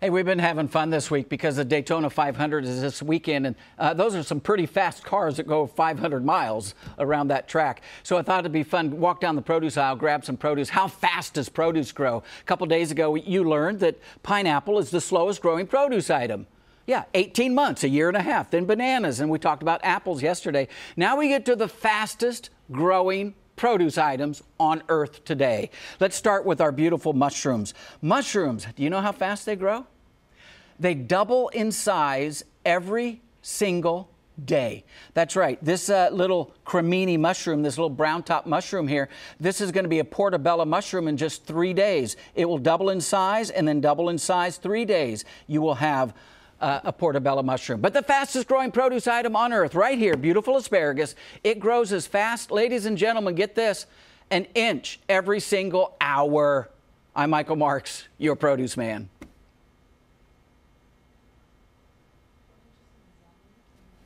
Hey, we've been having fun this week because the Daytona 500 is this weekend, and uh, those are some pretty fast cars that go 500 miles around that track. So I thought it'd be fun to walk down the produce aisle, grab some produce. How fast does produce grow? A couple days ago, you learned that pineapple is the slowest growing produce item. Yeah, 18 months, a year and a half. Then bananas, and we talked about apples yesterday. Now we get to the fastest growing produce items on earth today. Let's start with our beautiful mushrooms. Mushrooms, do you know how fast they grow? They double in size every single day. That's right. This uh, little cremini mushroom, this little brown top mushroom here, this is going to be a portobello mushroom in just three days. It will double in size and then double in size three days. You will have uh, a portobello mushroom. But the fastest growing produce item on earth, right here, beautiful asparagus, it grows as fast, ladies and gentlemen, get this, an inch every single hour. I'm Michael Marks, your produce man.